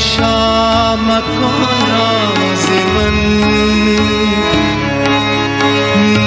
افشا مکن راز من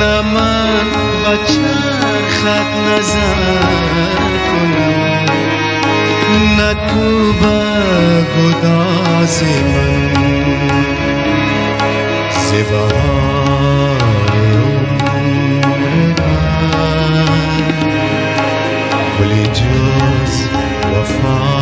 نه من با چرخت نظر کنم نه تو به گداز من زبان عمر من گلی جز وفا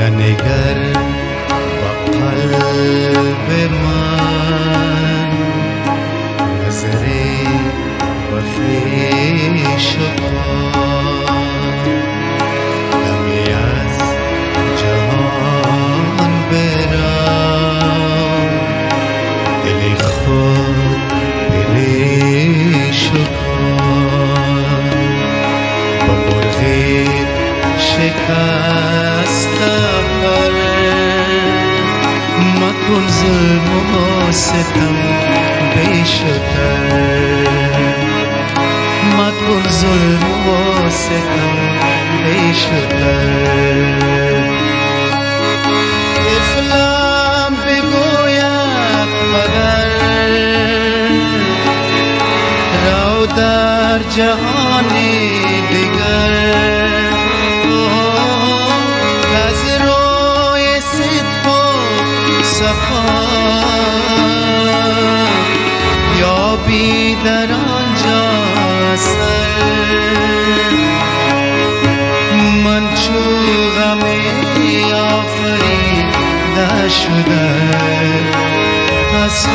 ننگر با قلب من نظری و خیش دمی شکست پر مکن ظلم و ستم بیشتر مکن ظلم و ستم بیشتر طفلم بگوید مگر رو در جهانی یا بی در آنجا من چو غم آفریده شده از